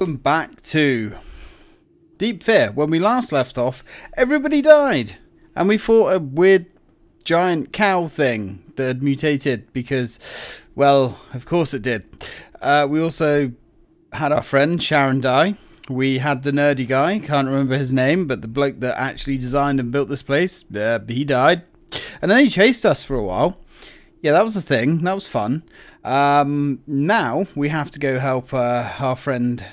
Welcome back to Deep Fear. When we last left off, everybody died. And we fought a weird giant cow thing that had mutated because, well, of course it did. Uh, we also had our friend Sharon die. We had the nerdy guy, can't remember his name, but the bloke that actually designed and built this place, uh, he died. And then he chased us for a while. Yeah, that was a thing. That was fun. Um, now we have to go help uh, our friend,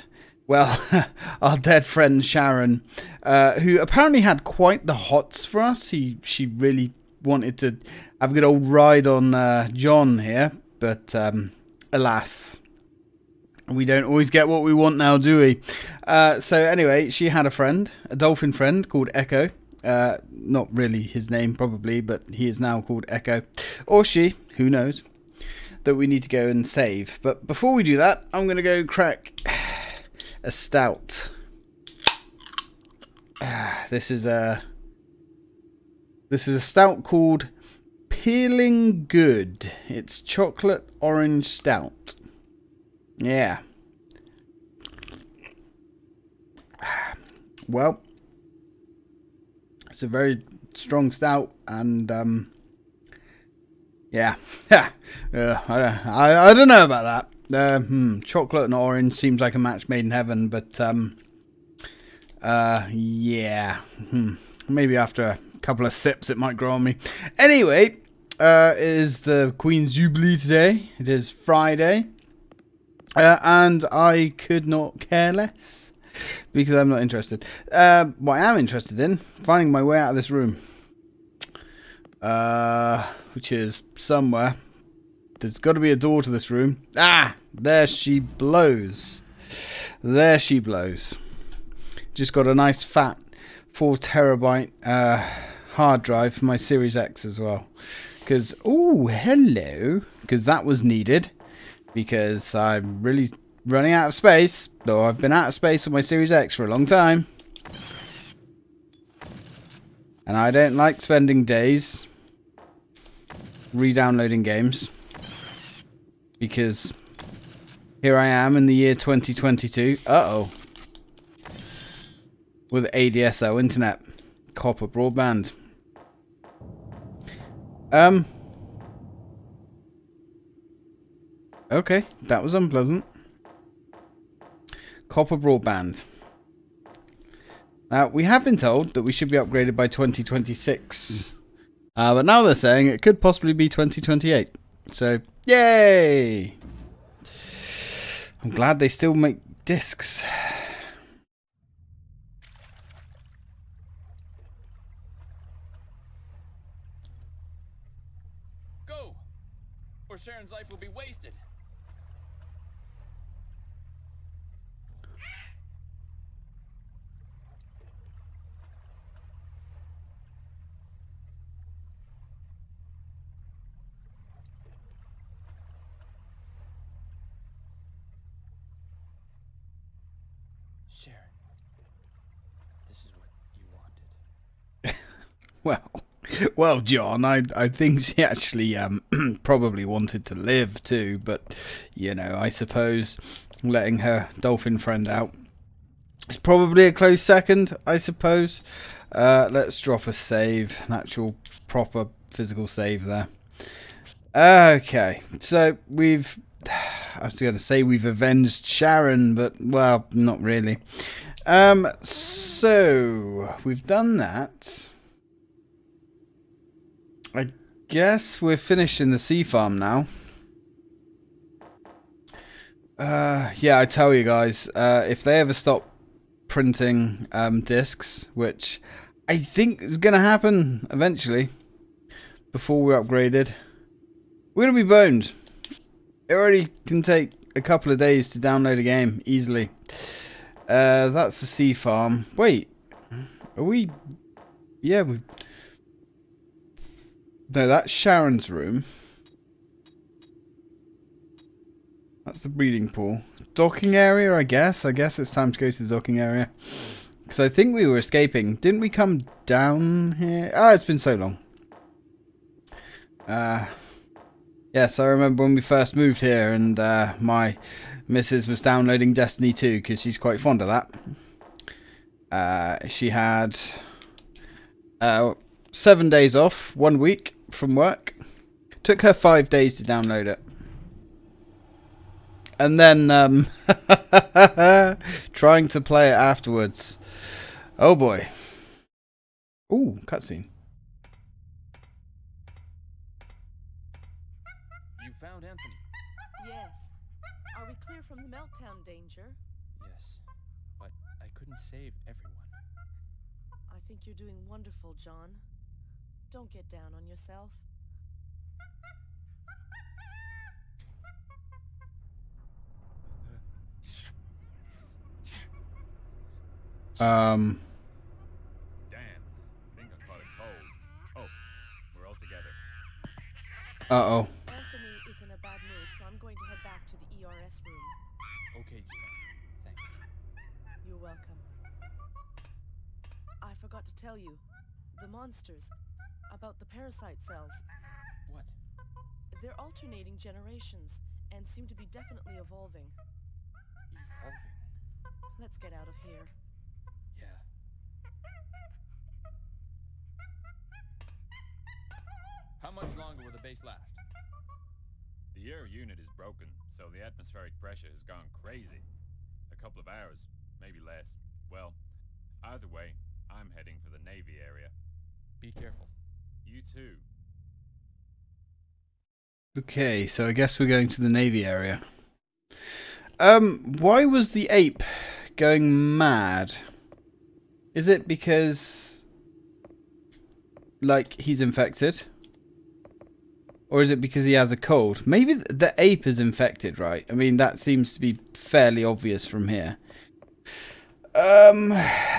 well, our dead friend Sharon, uh, who apparently had quite the hots for us. He, she really wanted to have a good old ride on uh, John here, but um, alas, we don't always get what we want now, do we? Uh, so anyway, she had a friend, a dolphin friend called Echo. Uh, not really his name, probably, but he is now called Echo, or she, who knows that we need to go and save. But before we do that, I'm going to go crack a stout. This is a this is a stout called Peeling Good. It's chocolate orange stout. Yeah. Well, it's a very strong stout and um yeah, uh, I, I don't know about that. Uh, hmm, chocolate and orange seems like a match made in heaven, but um, uh, yeah, hmm, maybe after a couple of sips it might grow on me. Anyway, uh, it is the Queen's Jubilee today. It is Friday, uh, and I could not care less because I'm not interested. Uh, what I am interested in finding my way out of this room. Uh which is somewhere. There's got to be a door to this room. Ah, there she blows. There she blows. Just got a nice fat 4 terabyte uh, hard drive for my Series X as well. Because, oh, hello. Because that was needed. Because I'm really running out of space. Though I've been out of space on my Series X for a long time. And I don't like spending days re-downloading games because here I am in the year 2022. Uh-oh. With ADSL internet. Copper broadband. Um. Okay, that was unpleasant. Copper broadband. Now, we have been told that we should be upgraded by 2026. Uh, but now they're saying it could possibly be 2028. So, yay! I'm glad they still make discs. Go! Or Sharon's life will be wasted. Sharon, this is what you wanted. Well, well, John, I I think she actually um probably wanted to live too, but you know, I suppose letting her dolphin friend out is probably a close second, I suppose. Uh, let's drop a save, an actual proper physical save there. Okay, so we've I was going to say we've avenged Sharon, but well, not really. Um, so we've done that. I guess we're finishing the sea farm now. Uh, yeah, I tell you guys, uh, if they ever stop printing um, discs, which I think is going to happen eventually, before we're upgraded, we're going to be boned. It already can take a couple of days to download a game easily. Uh, that's the sea farm. Wait, are we? Yeah, we. No, that's Sharon's room. That's the breeding pool. Docking area, I guess. I guess it's time to go to the docking area. Because I think we were escaping. Didn't we come down here? Ah, oh, it's been so long. Uh, Yes, I remember when we first moved here and uh, my missus was downloading Destiny 2 because she's quite fond of that. Uh, she had uh, seven days off, one week from work. Took her five days to download it. And then um, trying to play it afterwards. Oh boy. Ooh, cutscene. You found Anthony. Yes. Are we clear from the meltdown danger? Yes, but I couldn't save everyone. I think you're doing wonderful, John. Don't get down on yourself. Um, Damn. Think I caught a cold. Oh, we're all together. uh oh. Anthony is in a bad mood, so I'm going to head back to the ERS room. Okay, Gina. Thanks. You're welcome. I forgot to tell you. The monsters. About the parasite cells. What? They're alternating generations and seem to be definitely evolving. Evolving? Let's get out of here. Yeah. How much longer will the base last? The air unit is broken, so the atmospheric pressure has gone crazy. A couple of hours, maybe less. Well, either way, I'm heading for the Navy area. Be careful. You too. Okay, so I guess we're going to the Navy area. Um, why was the ape going mad? Is it because, like, he's infected? Or is it because he has a cold? Maybe the ape is infected, right? I mean, that seems to be fairly obvious from here. Um,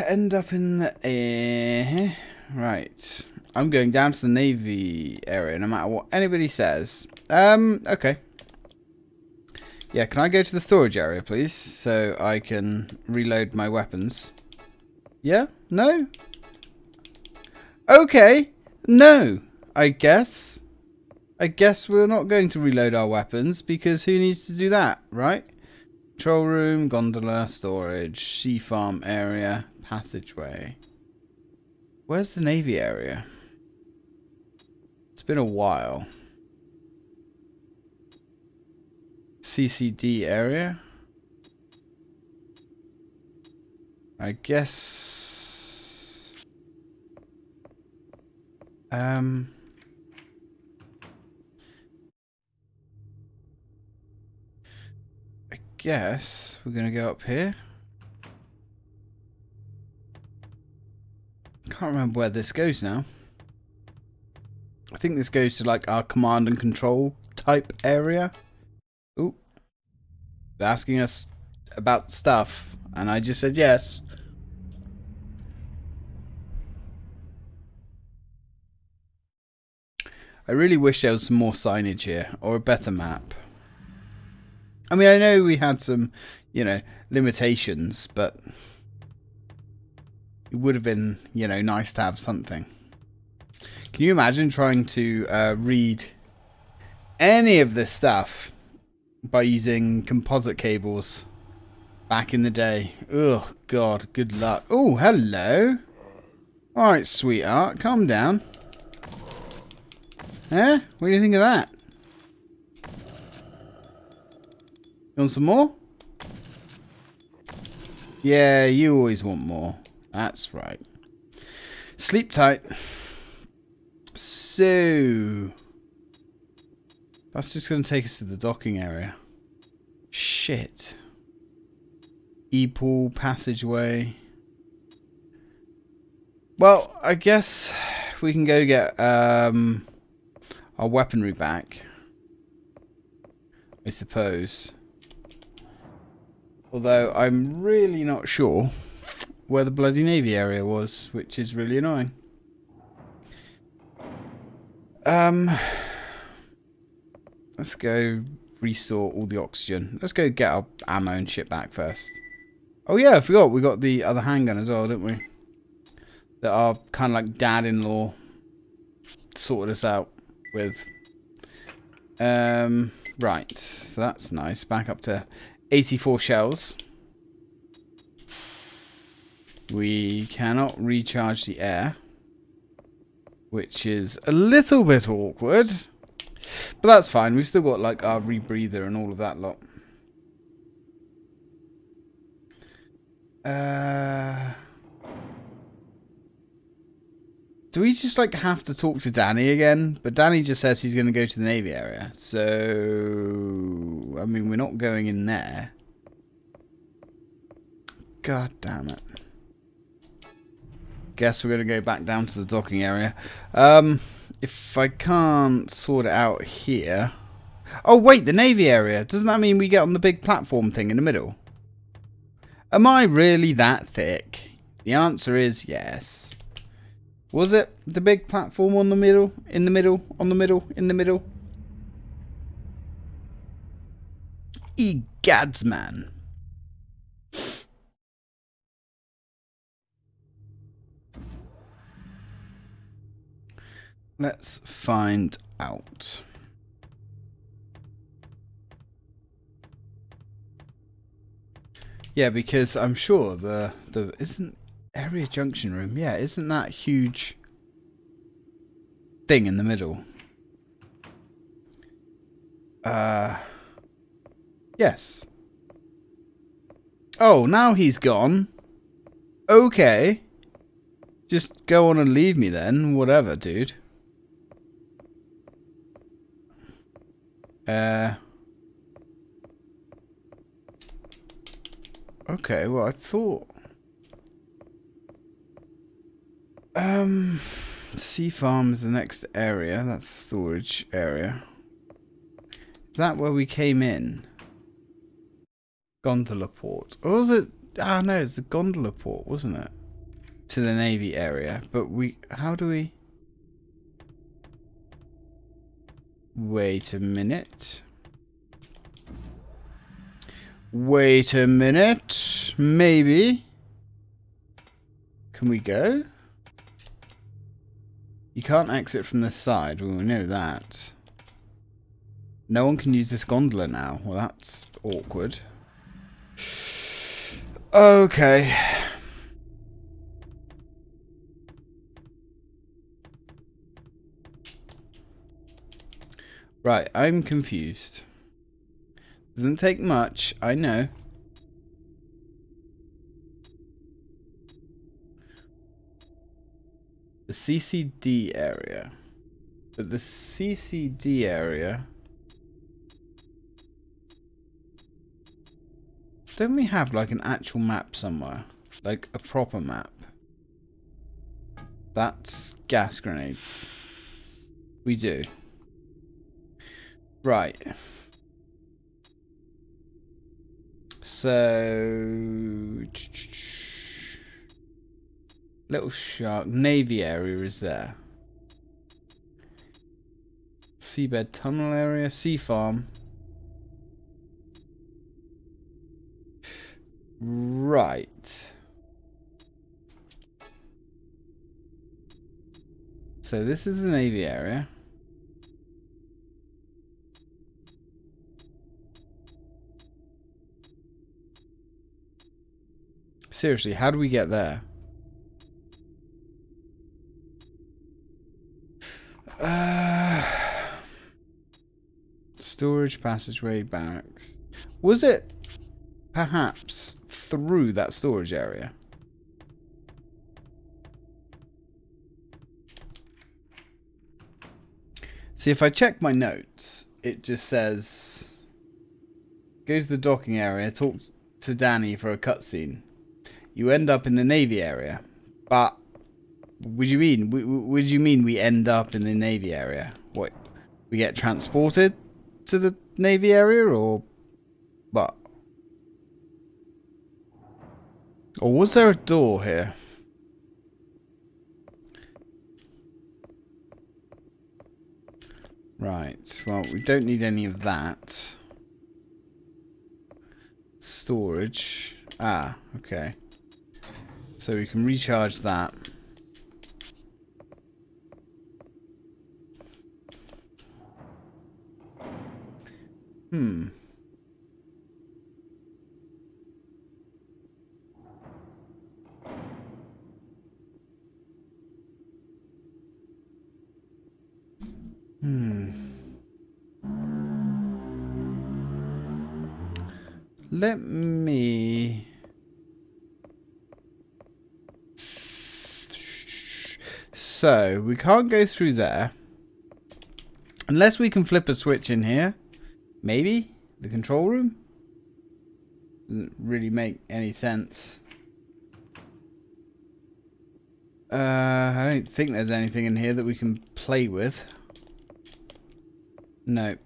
end up in the air. Right. I'm going down to the Navy area, no matter what anybody says. Um, okay. Yeah, can I go to the storage area, please? So I can reload my weapons. Yeah? No? Okay. No. I guess. I guess we're not going to reload our weapons because who needs to do that, right? Control room, gondola, storage, sea farm area, passageway. Where's the Navy area? It's been a while. CCD area. I guess. Um. I guess we're gonna go up here. Can't remember where this goes now. I think this goes to like our command and control type area. Ooh. They're asking us about stuff, and I just said yes. I really wish there was some more signage here, or a better map. I mean, I know we had some, you know, limitations, but it would have been, you know, nice to have something. Can you imagine trying to uh, read any of this stuff by using composite cables back in the day? Oh, God, good luck. Oh, hello. All right, sweetheart, calm down. Eh? What do you think of that? You want some more? Yeah, you always want more. That's right. Sleep tight. So... That's just going to take us to the docking area. Shit. E-pool passageway. Well, I guess we can go get um, our weaponry back. I suppose. Although I'm really not sure where the bloody navy area was, which is really annoying. Um, let's go restore all the oxygen. Let's go get our ammo and shit back first. Oh yeah, I forgot we got the other handgun as well, didn't we? That our kind of like dad-in-law sorted us out with. Um, right, so that's nice. Back up to 84 shells. We cannot recharge the air, which is a little bit awkward. But that's fine. We've still got like our rebreather and all of that lot. Uh, do we just like have to talk to Danny again? But Danny just says he's going to go to the Navy area. So, I mean, we're not going in there. God damn it. Guess we're going to go back down to the docking area. Um, if I can't sort it out here... Oh, wait, the Navy area. Doesn't that mean we get on the big platform thing in the middle? Am I really that thick? The answer is yes. Was it the big platform on the middle? In the middle? On the middle? In the middle? Egads, man. Let's find out. Yeah, because I'm sure the the isn't area junction room. Yeah, isn't that huge thing in the middle? Uh Yes. Oh, now he's gone. Okay. Just go on and leave me then. Whatever, dude. Uh Okay, well, I thought... Um, Sea Farm is the next area. That's storage area. Is that where we came in? Gondola port. Or was it... Ah, no, it's the gondola port, wasn't it? To the Navy area. But we... How do we... Wait a minute. Wait a minute. Maybe. Can we go? You can't exit from this side. Well, we know that. No one can use this gondola now. Well, that's awkward. Okay. Right, I'm confused. Doesn't take much, I know. The CCD area. But the CCD area... Don't we have like an actual map somewhere? Like a proper map? That's gas grenades. We do. Right. So... Little Shark. Navy area is there. Seabed tunnel area. Sea farm. Right. So this is the Navy area. Seriously, how do we get there? Uh, storage passageway barracks. Was it perhaps through that storage area? See, if I check my notes, it just says go to the docking area, talk to Danny for a cutscene you end up in the Navy area. But would you mean? Would you mean we end up in the Navy area? What? We get transported to the Navy area, or what? Or was there a door here? Right, well, we don't need any of that. Storage. Ah, okay. So we can recharge that. Hmm. Hmm. Let me. So, we can't go through there. Unless we can flip a switch in here. Maybe? The control room? Doesn't really make any sense. Uh, I don't think there's anything in here that we can play with. No.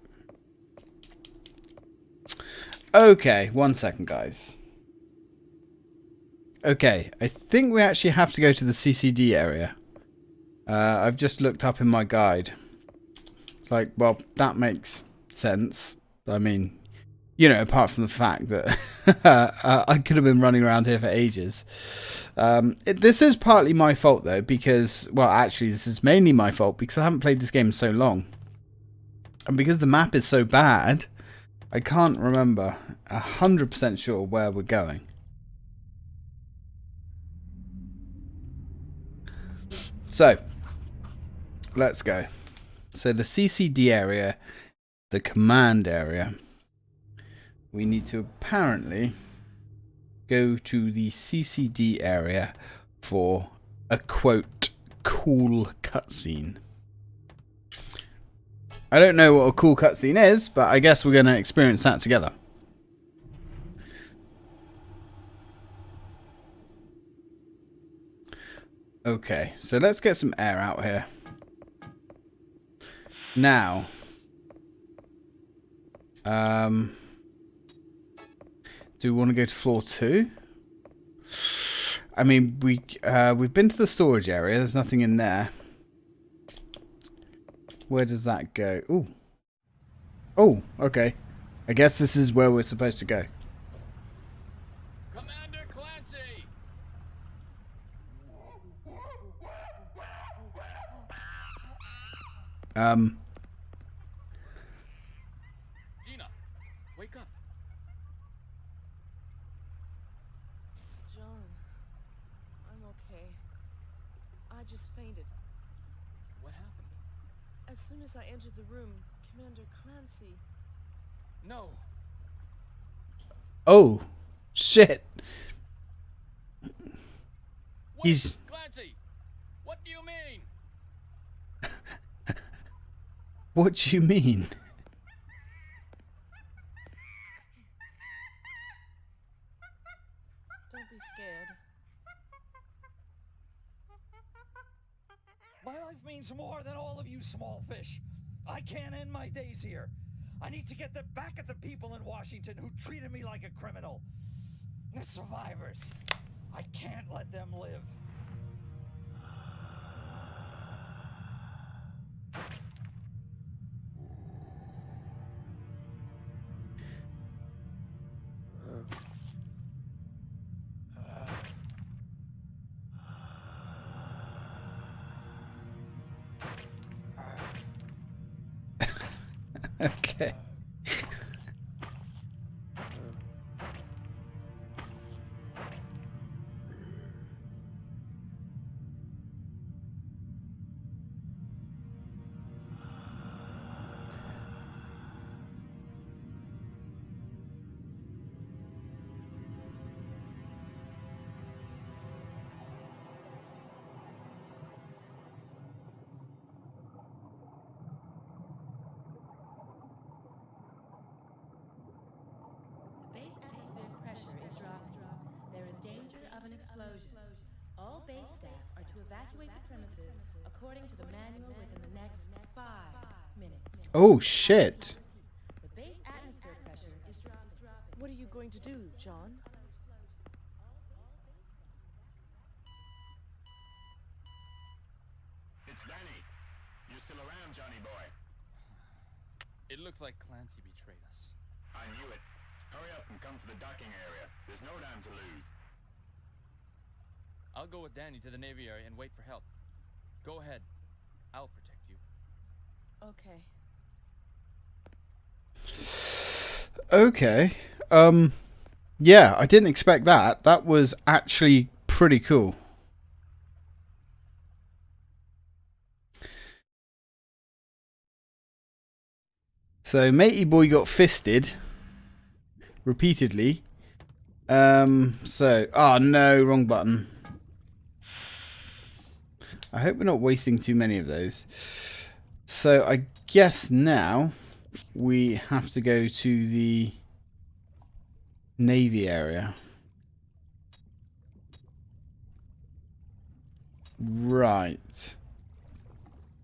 Okay, one second, guys. Okay, I think we actually have to go to the CCD area. Uh, I've just looked up in my guide. It's like, well, that makes sense. I mean, you know, apart from the fact that uh, I could have been running around here for ages. Um, it, this is partly my fault, though, because, well, actually, this is mainly my fault because I haven't played this game so long. And because the map is so bad, I can't remember 100% sure where we're going. So, let's go. So the CCD area, the command area, we need to apparently go to the CCD area for a quote cool cutscene. I don't know what a cool cutscene is, but I guess we're going to experience that together. Okay, so let's get some air out here. Now, um, do we want to go to floor two? I mean, we uh, we've been to the storage area. There's nothing in there. Where does that go? Ooh. Oh, okay. I guess this is where we're supposed to go. Commander Clancy! Um, Gina, wake up. John, I'm okay. I just fainted. What happened? As soon as I entered the room, Commander Clancy. No. oh, shit. Wait, He's- Clancy! What do you mean? What do you mean? Don't be scared. My life means more than all of you small fish. I can't end my days here. I need to get the back at the people in Washington who treated me like a criminal. The survivors. I can't let them live. Of explosion. All base staff are to evacuate the premises according to the manual within the next five minutes. Oh, shit. The base atmospheric pressure is dropping. What are you going to do, John? It's Danny. You still around, Johnny boy? It looks like Clancy betrayed us. I knew it. Hurry up and come to the docking area. There's no time to lose. I'll go with Danny to the Navy area and wait for help. Go ahead. I'll protect you. Okay. Okay. Um yeah, I didn't expect that. That was actually pretty cool. So matey boy got fisted repeatedly. Um so oh no, wrong button. I hope we're not wasting too many of those. So I guess now we have to go to the Navy area. Right.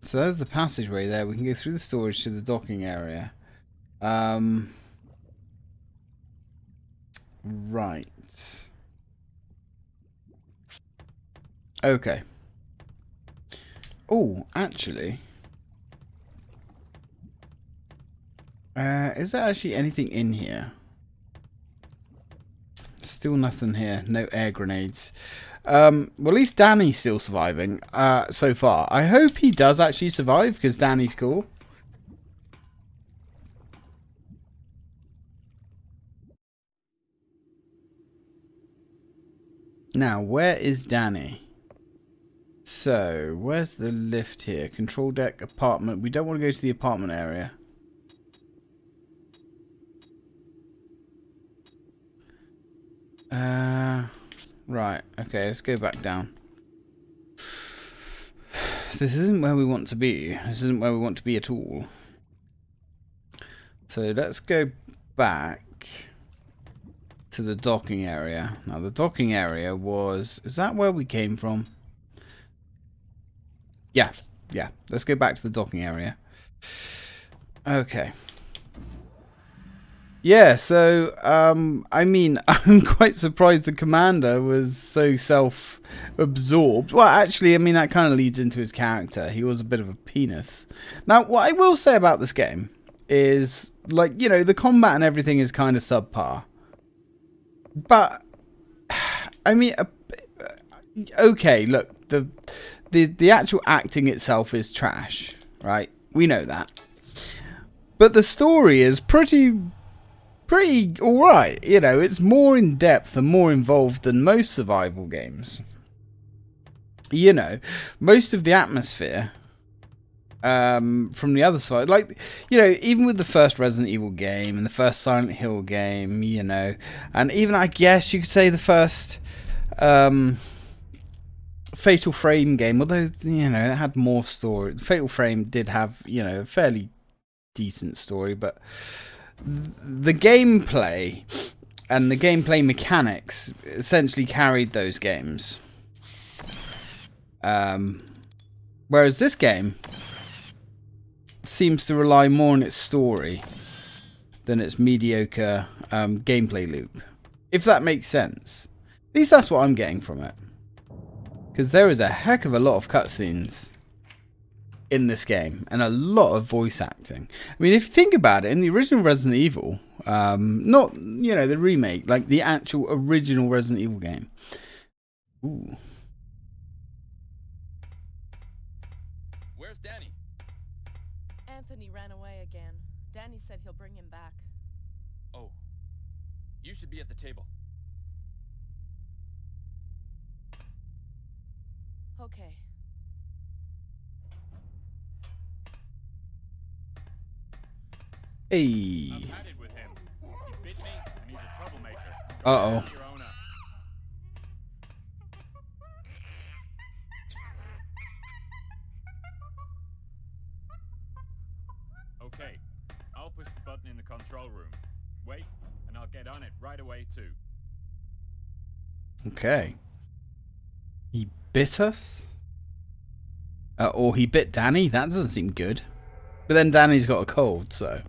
So there's the passageway there. We can go through the storage to the docking area. Um, right. Okay. Oh, actually. Uh, is there actually anything in here? Still nothing here. No air grenades. Um, well, at least Danny's still surviving uh, so far. I hope he does actually survive because Danny's cool. Now, where is Danny? So, where's the lift here? Control deck, apartment. We don't want to go to the apartment area. Uh, right. Okay, let's go back down. This isn't where we want to be. This isn't where we want to be at all. So let's go back to the docking area. Now the docking area was... Is that where we came from? Yeah. Yeah. Let's go back to the docking area. Okay. Yeah, so um, I mean, I'm quite surprised the commander was so self-absorbed. Well, actually, I mean that kind of leads into his character. He was a bit of a penis. Now, what I will say about this game is, like, you know, the combat and everything is kind of subpar. But I mean, uh, okay, look, the the the actual acting itself is trash, right? We know that. But the story is pretty pretty alright. You know, it's more in depth and more involved than most survival games. You know, most of the atmosphere um, from the other side, like, you know, even with the first Resident Evil game and the first Silent Hill game, you know, and even I guess you could say the first um, Fatal Frame game, although, you know, it had more story. Fatal Frame did have, you know, a fairly decent story, but the gameplay and the gameplay mechanics essentially carried those games. Um, whereas this game seems to rely more on its story than its mediocre um, gameplay loop. If that makes sense. At least that's what I'm getting from it. Because there is a heck of a lot of cutscenes in this game and a lot of voice acting. I mean, if you think about it, in the original Resident Evil, um, not you know the remake, like the actual original Resident Evil game. Ooh. Where's Danny? Anthony ran away again. Danny said he'll bring him back. Oh. You should be at the table. Okay. Hey. I've had it with him. He bit me, and he's a troublemaker. Uh oh. Okay, I'll push the button in the control room. Wait, and I'll get on it right away too. Okay. He bit us? Uh, or he bit Danny? That doesn't seem good. But then Danny's got a cold, so.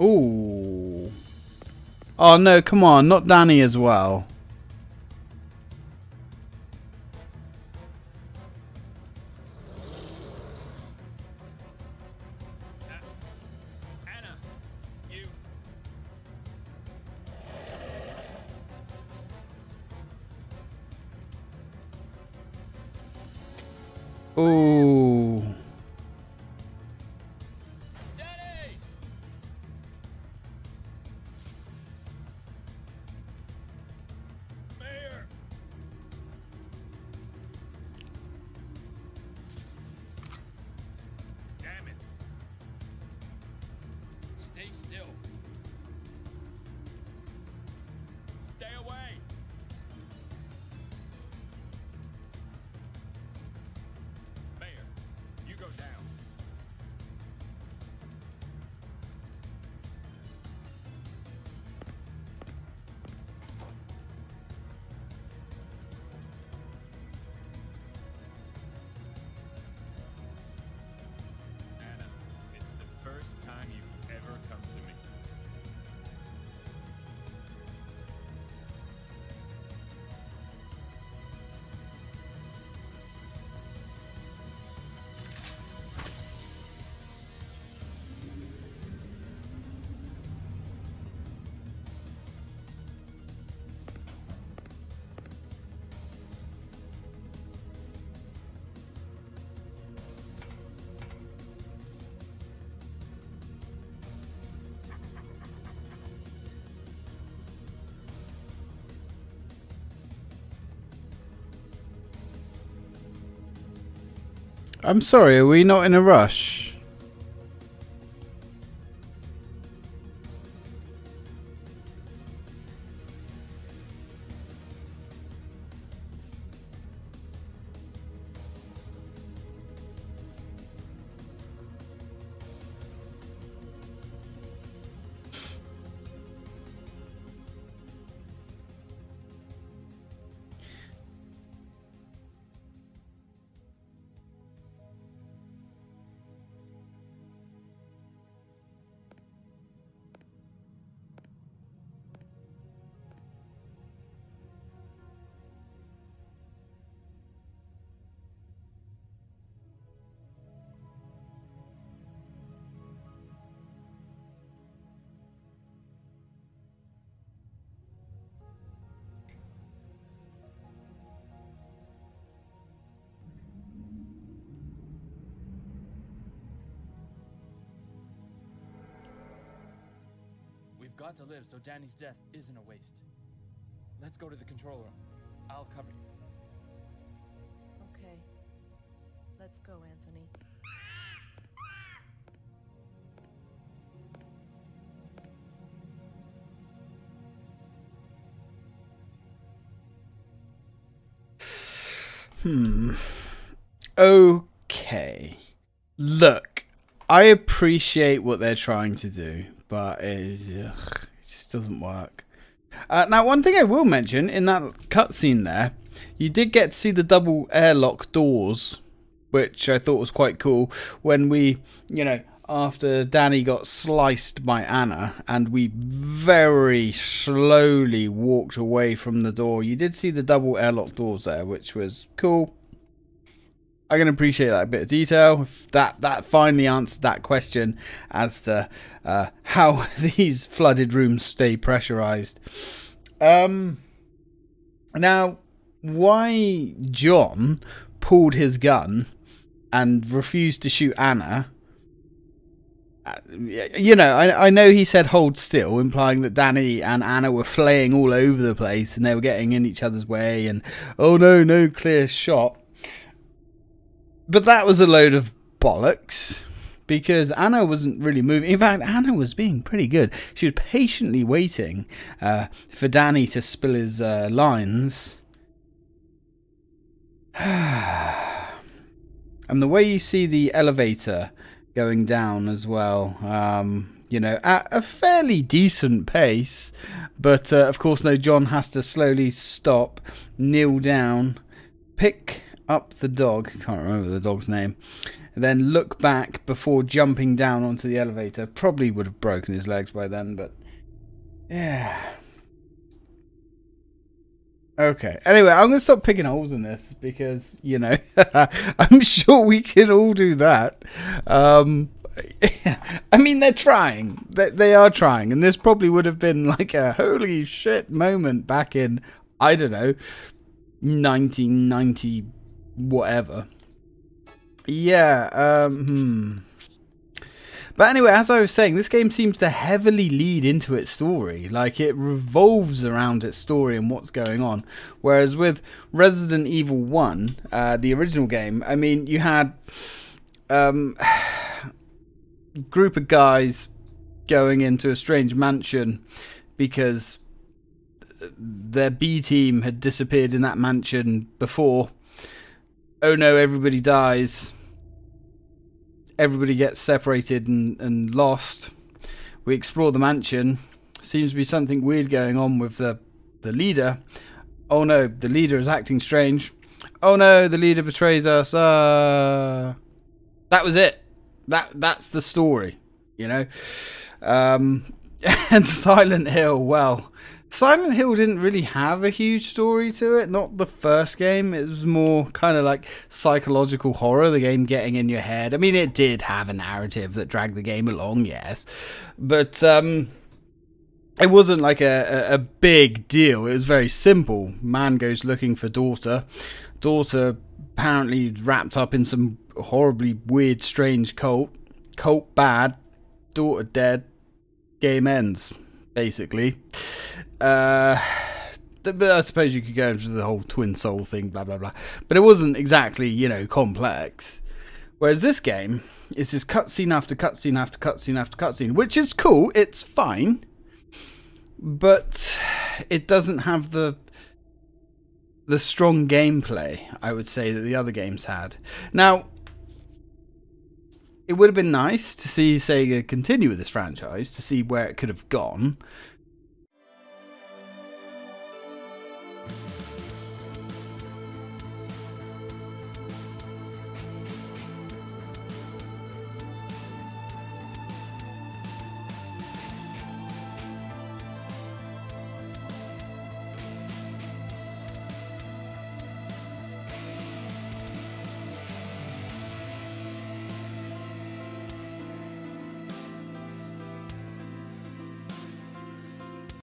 Ooh. Oh no, come on, not Danny as well. Stay still. I'm sorry, are we not in a rush? Got to live so Danny's death isn't a waste. Let's go to the control room. I'll cover you. Okay. Let's go, Anthony. Hmm. Okay. Look, I appreciate what they're trying to do, but it, ugh, it just doesn't work. Uh, now, one thing I will mention in that cutscene there, you did get to see the double airlock doors, which I thought was quite cool. When we, you know, after Danny got sliced by Anna and we very slowly walked away from the door, you did see the double airlock doors there, which was cool. I can appreciate that bit of detail. That that finally answered that question as to uh, how these flooded rooms stay pressurized. Um, now, why John pulled his gun and refused to shoot Anna? uh, You know, I, I know he said hold still, implying that Danny and Anna were flaying all over the place and they were getting in each other's way, and oh no, no clear shot. But that was a load of bollocks because Anna wasn't really moving. In fact, Anna was being pretty good. She was patiently waiting uh, for Danny to spill his uh, lines. and the way you see the elevator going down as well, um, you know, at a fairly decent pace. But uh, of course, no, John has to slowly stop, kneel down, pick up the dog. Can't remember the dog's name. Then look back before jumping down onto the elevator. Probably would have broken his legs by then, but yeah. Okay. Anyway, I'm going to stop picking holes in this because, you know, I'm sure we can all do that. Um, I mean, they're trying. They, they are trying. And this probably would have been like a holy shit moment back in, I don't know, 1990 whatever. Yeah. Um, hmm. But anyway, as I was saying, this game seems to heavily lead into its story. Like it revolves around its story and what's going on. Whereas with Resident Evil 1, uh, the original game, I mean, you had um, group of guys going into a strange mansion because their B team had disappeared in that mansion before. Oh no, everybody dies everybody gets separated and, and lost. We explore the mansion. Seems to be something weird going on with the, the leader. Oh no, the leader is acting strange. Oh no, the leader betrays us. Uh, that was it. That that's the story, you know. Um, and Silent Hill. Well, Silent Hill didn't really have a huge story to it. Not the first game. It was more kind of like psychological horror, the game getting in your head. I mean, it did have a narrative that dragged the game along, yes. But um, it wasn't like a, a, a big deal. It was very simple. Man goes looking for daughter. Daughter apparently wrapped up in some horribly weird, strange cult. Cult bad. Daughter dead. Game ends, basically. Uh, I suppose you could go into the whole twin soul thing, blah blah blah. But it wasn't exactly, you know, complex. Whereas this game is just cutscene after cutscene after cutscene after cutscene, which is cool. It's fine, but it doesn't have the the strong gameplay I would say that the other games had. Now, it would have been nice to see Sega continue with this franchise, to see where it could have gone.